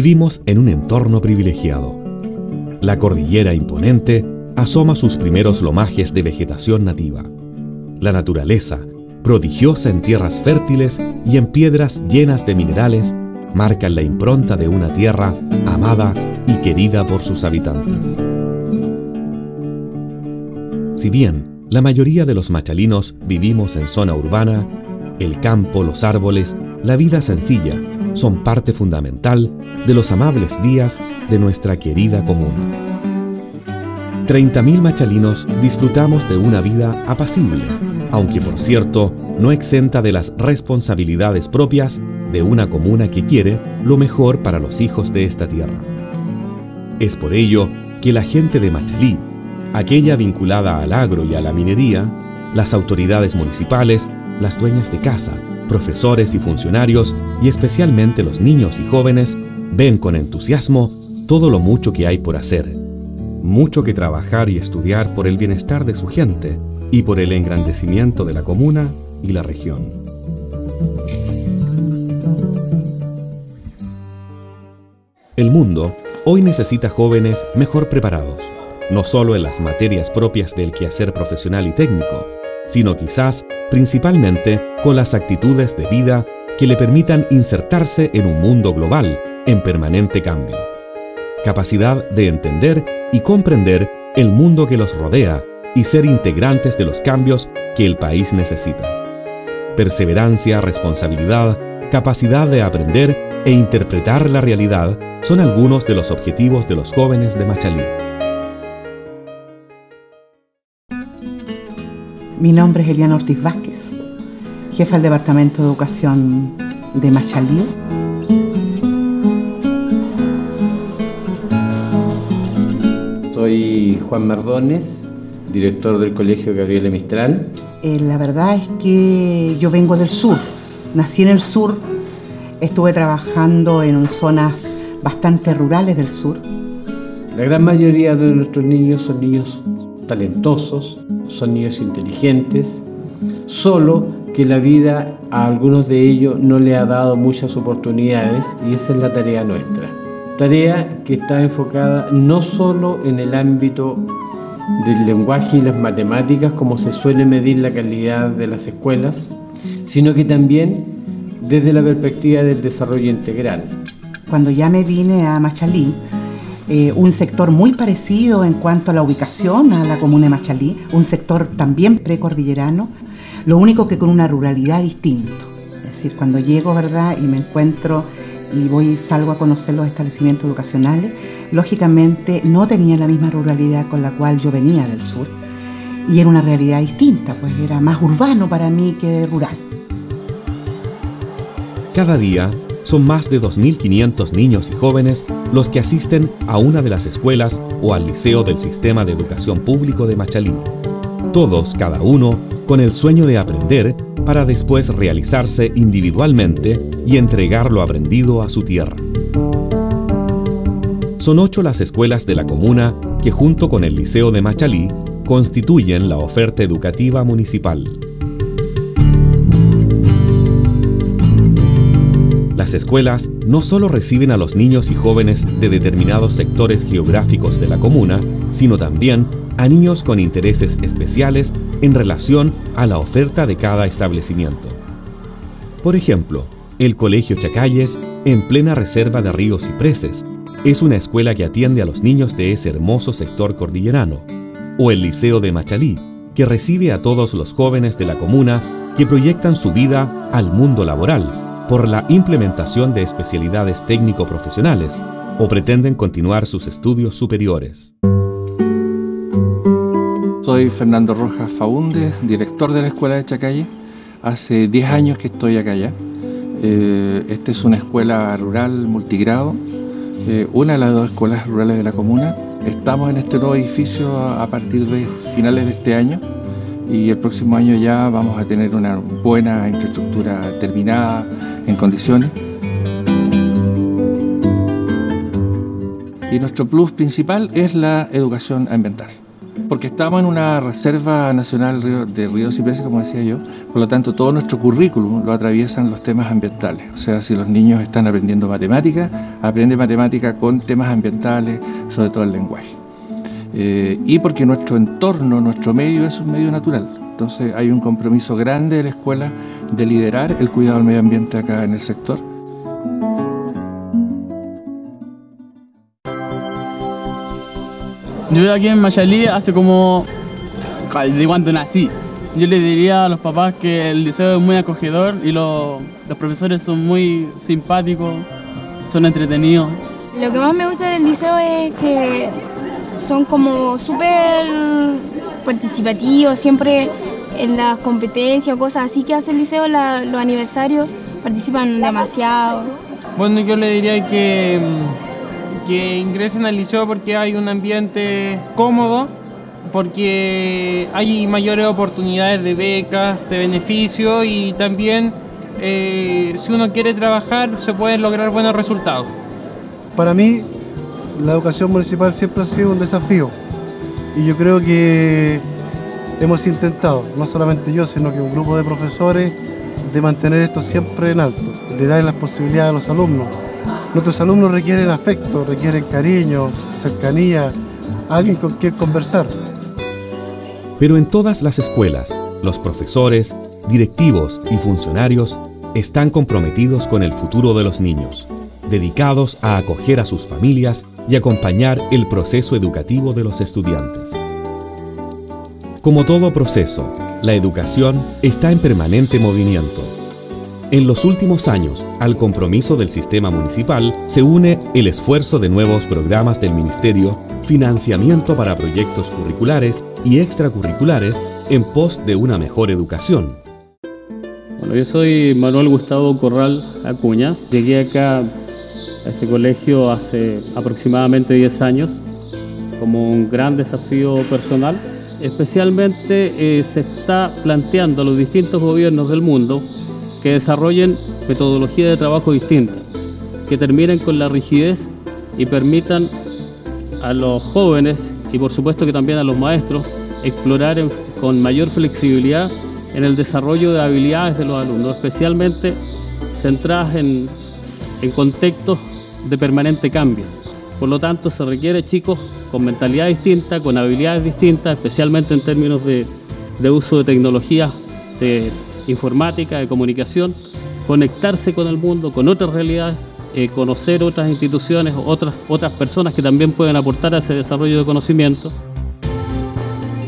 Vivimos en un entorno privilegiado. La cordillera imponente asoma sus primeros lomajes de vegetación nativa. La naturaleza, prodigiosa en tierras fértiles y en piedras llenas de minerales, marcan la impronta de una tierra amada y querida por sus habitantes. Si bien la mayoría de los machalinos vivimos en zona urbana, el campo, los árboles, la vida sencilla son parte fundamental de los amables días de nuestra querida comuna. 30.000 machalinos disfrutamos de una vida apacible, aunque por cierto no exenta de las responsabilidades propias de una comuna que quiere lo mejor para los hijos de esta tierra. Es por ello que la gente de Machalí, aquella vinculada al agro y a la minería, las autoridades municipales, las dueñas de casa, profesores y funcionarios, y especialmente los niños y jóvenes, ven con entusiasmo todo lo mucho que hay por hacer mucho que trabajar y estudiar por el bienestar de su gente y por el engrandecimiento de la comuna y la región. El mundo hoy necesita jóvenes mejor preparados, no solo en las materias propias del quehacer profesional y técnico, sino quizás principalmente con las actitudes de vida que le permitan insertarse en un mundo global en permanente cambio capacidad de entender y comprender el mundo que los rodea y ser integrantes de los cambios que el país necesita. Perseverancia, responsabilidad, capacidad de aprender e interpretar la realidad son algunos de los objetivos de los jóvenes de Machalí. Mi nombre es Eliana Ortiz Vázquez, jefa del Departamento de Educación de Machalí. Soy Juan Mardones, director del Colegio Gabriela Mistral. Eh, la verdad es que yo vengo del sur, nací en el sur, estuve trabajando en zonas bastante rurales del sur. La gran mayoría de nuestros niños son niños talentosos, son niños inteligentes, solo que la vida a algunos de ellos no le ha dado muchas oportunidades y esa es la tarea nuestra. Tarea que está enfocada no solo en el ámbito del lenguaje y las matemáticas, como se suele medir la calidad de las escuelas, sino que también desde la perspectiva del desarrollo integral. Cuando ya me vine a Machalí, eh, un sector muy parecido en cuanto a la ubicación a la comuna de Machalí, un sector también precordillerano, lo único que con una ruralidad distinta. Es decir, cuando llego, ¿verdad? Y me encuentro y voy salgo a conocer los establecimientos educacionales, lógicamente no tenía la misma ruralidad con la cual yo venía del sur y era una realidad distinta, pues era más urbano para mí que rural. Cada día son más de 2.500 niños y jóvenes los que asisten a una de las escuelas o al liceo del Sistema de Educación Público de Machalí. Todos, cada uno, con el sueño de aprender para después realizarse individualmente y entregar lo aprendido a su tierra. Son ocho las escuelas de la comuna que junto con el Liceo de Machalí constituyen la oferta educativa municipal. Las escuelas no solo reciben a los niños y jóvenes de determinados sectores geográficos de la comuna, sino también a niños con intereses especiales en relación a la oferta de cada establecimiento. Por ejemplo, el Colegio Chacalles, en plena reserva de ríos y preses, es una escuela que atiende a los niños de ese hermoso sector cordillerano. O el Liceo de Machalí, que recibe a todos los jóvenes de la comuna que proyectan su vida al mundo laboral por la implementación de especialidades técnico-profesionales o pretenden continuar sus estudios superiores. Soy Fernando Rojas Faúndez, director de la Escuela de Chacalle. Hace 10 años que estoy acá ya. Eh, esta es una escuela rural multigrado, eh, una de las dos escuelas rurales de la comuna. Estamos en este nuevo edificio a, partir de finales de este año y el próximo año ya vamos a tener una buena infraestructura terminada en condiciones. Y nuestro plus principal es la educación ambiental. Porque estamos en una reserva nacional de ríos cipreses, como decía yo, por lo tanto todo nuestro currículum lo atraviesan los temas ambientales. O sea, si los niños están aprendiendo matemática, aprende matemática con temas ambientales, sobre todo el lenguaje. Eh, y porque nuestro entorno, nuestro medio es un medio natural. Entonces hay un compromiso grande de la escuela de liderar el cuidado del medio ambiente acá en el sector. Yo aquí en Mayalí hace como de cuando nací. Yo le diría a los papás que el liceo es muy acogedor y los profesores son muy simpáticos, son entretenidos. Lo que más me gusta del liceo es que son como súper participativos, siempre en las competencias o cosas así que hace el liceo, los aniversarios, participan demasiado. Bueno, yo le diría que que ingresen al liceo porque hay un ambiente cómodo, porque hay mayores oportunidades de becas, de beneficio y también eh, si uno quiere trabajar se pueden lograr buenos resultados. Para mí la educación municipal siempre ha sido un desafío. Y yo creo que hemos intentado, no solamente yo, sino que un grupo de profesores, de mantener esto siempre en alto, de dar las posibilidades a los alumnos. Nuestros alumnos requieren afecto, requieren cariño, cercanía, alguien con quien conversar. Pero en todas las escuelas, los profesores, directivos y funcionarios están comprometidos con el futuro de los niños, dedicados a acoger a sus familias y acompañar el proceso educativo de los estudiantes. Como todo proceso, la educación está en permanente movimiento en los últimos años, al compromiso del sistema municipal se une el esfuerzo de nuevos programas del Ministerio, financiamiento para proyectos curriculares y extracurriculares en pos de una mejor educación. Bueno, yo soy Manuel Gustavo Corral Acuña. Llegué acá este colegio hace aproximadamente 10 años como un gran desafío personal. Especialmente eh, se está planteando a los distintos gobiernos del mundo que desarrollen metodologías de trabajo distintas, que terminen con la rigidez y permitan a los jóvenes y por supuesto que también a los maestros explorar con mayor flexibilidad en el desarrollo de habilidades de los alumnos, especialmente centradas en, contextos de permanente cambio. Por lo tanto, se requiere chicos con mentalidad distinta, con habilidades distintas, especialmente en términos de, de uso de tecnologías de informática, de comunicación, conectarse con el mundo, con otras realidades, eh, conocer otras instituciones, otras, otras personas que también pueden aportar a ese desarrollo de conocimiento.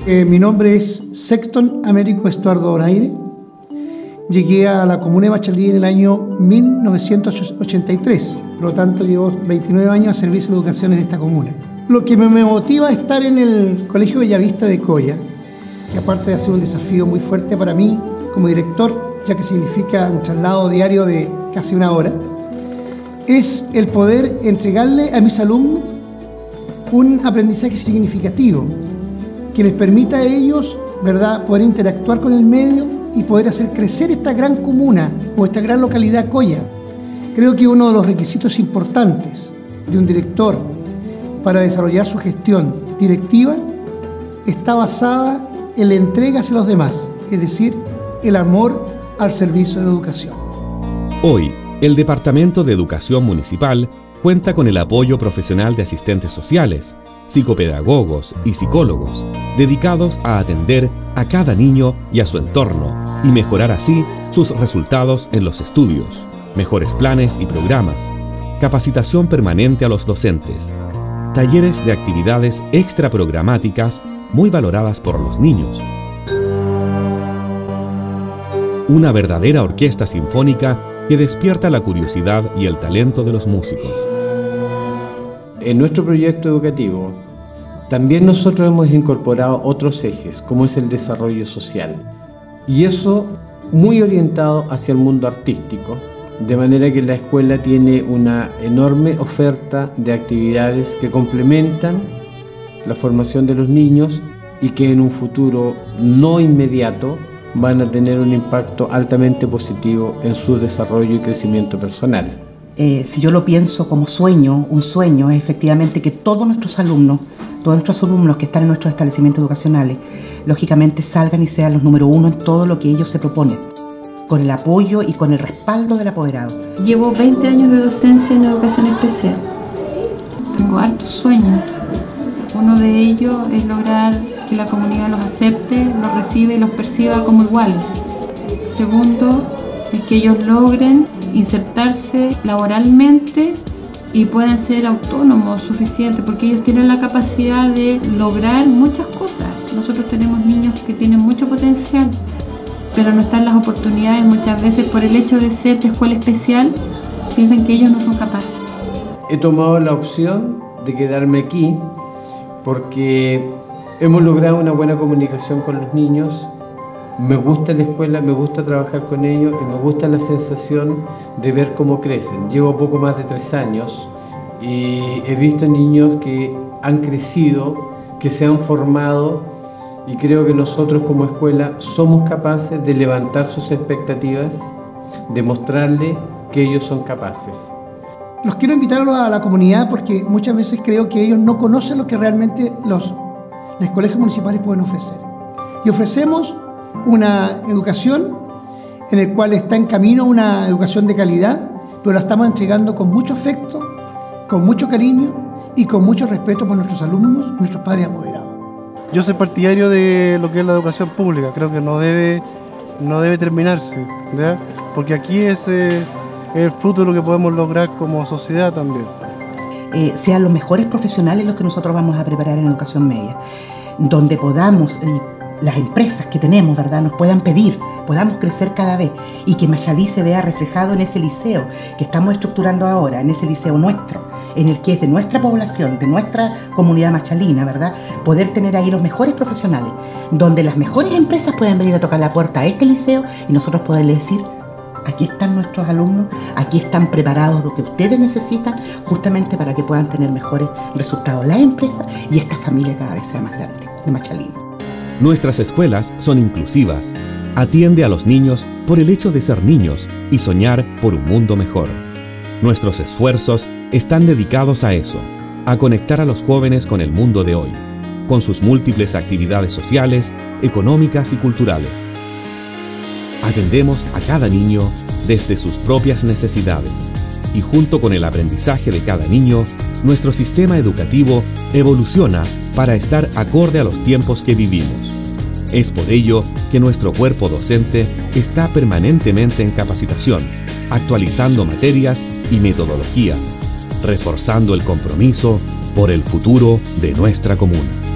Eh, mi nombre es Sexton Américo Estuardo Donaire. Llegué a la comuna de Machalí en el año 1983, por lo tanto llevo 29 años a servicio de educación en esta comuna. Lo que me motiva a estar en el Colegio Bellavista de Coya, que aparte de ser un desafío muy fuerte para mí, como director, ya que significa un traslado diario de casi una hora, es el poder entregarle a mis alumnos un aprendizaje significativo que les permita a ellos ¿verdad? poder interactuar con el medio y poder hacer crecer esta gran comuna o esta gran localidad Coya. Creo que uno de los requisitos importantes de un director para desarrollar su gestión directiva está basada en la entrega hacia los demás, es decir, el amor al servicio de educación. Hoy, el Departamento de Educación Municipal cuenta con el apoyo profesional de asistentes sociales, psicopedagogos y psicólogos, dedicados a atender a cada niño y a su entorno y mejorar así sus resultados en los estudios, mejores planes y programas, capacitación permanente a los docentes, talleres de actividades extraprogramáticas muy valoradas por los niños, una verdadera orquesta sinfónica que despierta la curiosidad y el talento de los músicos. En nuestro proyecto educativo también nosotros hemos incorporado otros ejes, como es el desarrollo social. Y eso muy orientado hacia el mundo artístico, de manera que la escuela tiene una enorme oferta de actividades que complementan la formación de los niños y que en un futuro no inmediato van a tener un impacto altamente positivo en su desarrollo y crecimiento personal. Eh, si yo lo pienso como sueño, un sueño es efectivamente que todos nuestros alumnos, todos nuestros alumnos que están en nuestros establecimientos educacionales, lógicamente salgan y sean los número uno en todo lo que ellos se proponen, con el apoyo y con el respaldo del apoderado. Llevo 20 años de docencia en educación especial. Tengo hartos sueños. Uno de ellos es lograr que la comunidad los acepte, los reciba y los perciba como iguales. Segundo, es que ellos logren insertarse laboralmente y puedan ser autónomos suficientes porque ellos tienen la capacidad de lograr muchas cosas. Nosotros tenemos niños que tienen mucho potencial, pero no están las oportunidades muchas veces por el hecho de ser de escuela especial, piensan que ellos no son capaces. He tomado la opción de quedarme aquí porque hemos logrado una buena comunicación con los niños me gusta la escuela, me gusta trabajar con ellos y me gusta la sensación de ver cómo crecen. Llevo poco más de tres años y he visto niños que han crecido, que se han formado y creo que nosotros como escuela somos capaces de levantar sus expectativas, de mostrarle que ellos son capaces. Los quiero invitar a la comunidad porque muchas veces creo que ellos no conocen lo que realmente los, los colegios municipales pueden ofrecer. Y ofrecemos una educación en el cual está en camino una educación de calidad, pero la estamos entregando con mucho afecto, con mucho cariño y con mucho respeto por nuestros alumnos y nuestros padres apoderados. Yo soy partidario de lo que es la educación pública, creo que no debe, no debe terminarse, porque aquí es eh, el fruto de lo que podemos lograr como sociedad también. Eh, sean los mejores profesionales los que nosotros vamos a preparar en educación media, donde podamos las empresas que tenemos, ¿verdad?, nos puedan pedir, podamos crecer cada vez y que Machalí se vea reflejado en ese liceo que estamos estructurando ahora, en ese liceo nuestro, en el que es de nuestra población, de nuestra comunidad machalina, ¿verdad? Poder tener ahí los mejores profesionales, donde las mejores empresas puedan venir a tocar la puerta a este liceo y nosotros poderles decir, aquí están nuestros alumnos, aquí están preparados lo que ustedes necesitan justamente para que puedan tener mejores resultados la empresa y esta familia cada vez sea más grande de Machalín. Nuestras escuelas son inclusivas. Atiende a los niños por el hecho de ser niños y soñar por un mundo mejor. Nuestros esfuerzos están dedicados a eso, a conectar a los jóvenes con el mundo de hoy, con sus múltiples actividades sociales, económicas y culturales. Atendemos a cada niño desde sus propias necesidades y junto con el aprendizaje de cada niño, nuestro sistema educativo evoluciona para estar acorde a los tiempos que vivimos. Es por ello que nuestro cuerpo docente está permanentemente en capacitación, actualizando materias y metodologías, reforzando el compromiso por el futuro de nuestra comuna.